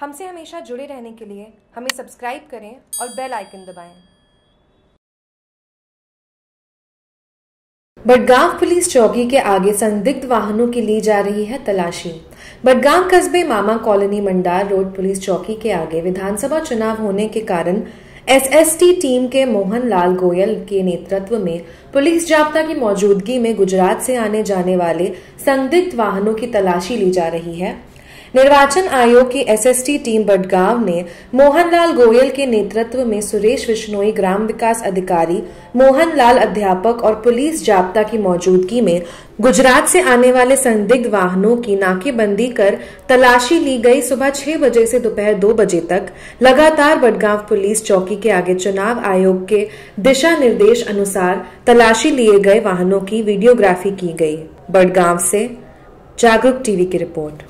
हमसे हमेशा जुड़े रहने के लिए हमें सब्सक्राइब करें और बेल आइकन दबाएँ। बडगांव पुलिस चौकी के आगे संदिग्ध वाहनों की ली जा रही है तलाशी बडगांव कस्बे Mama colony Mandar road police चौकी के आगे विधानसभा चुनाव होने के कारण एसएसटी टीम के मोहन लाल गोयल के नेतृत्व में पुलिस जाब्ता की मौजूदगी में गुजरात से आने जाने वाले संदिग्ध वाहनों की तलाशी ली जा रही है निर्वाचन आयोग की एसएसटी टीम बडगांव ने मोहनलाल गोयल के नेतृत्व में सुरेश विश्नोई ग्राम विकास अधिकारी, मोहनलाल अध्यापक और पुलिस जाब्ता की मौजूदगी में गुजरात से आने वाले संदिग्ध वाहनों की नाकेबंदी कर तलाशी ली गई सुबह छह बजे से दोपहर दो बजे तक। लगातार बडगांव पुलिस चौकी के आगे चुनाव आयोग के दिशा निर्देश अनुसार तलाशी लिए गए वाहनों की वीडियोग्राफी की गई। बडगांव से जागरूक टीवी की रिपोर्ट।